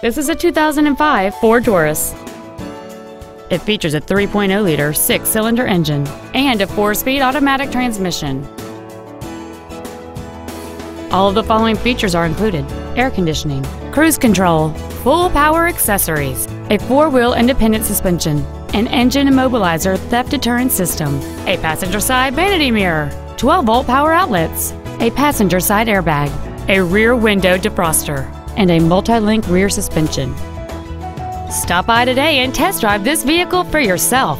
This is a 2005 Ford Taurus. It features a 3.0-liter six-cylinder engine and a four-speed automatic transmission. All of the following features are included. Air conditioning, cruise control, full power accessories, a four-wheel independent suspension, an engine immobilizer theft deterrent system, a passenger side vanity mirror, 12-volt power outlets, a passenger side airbag, a rear window defroster, and a multi-link rear suspension. Stop by today and test drive this vehicle for yourself.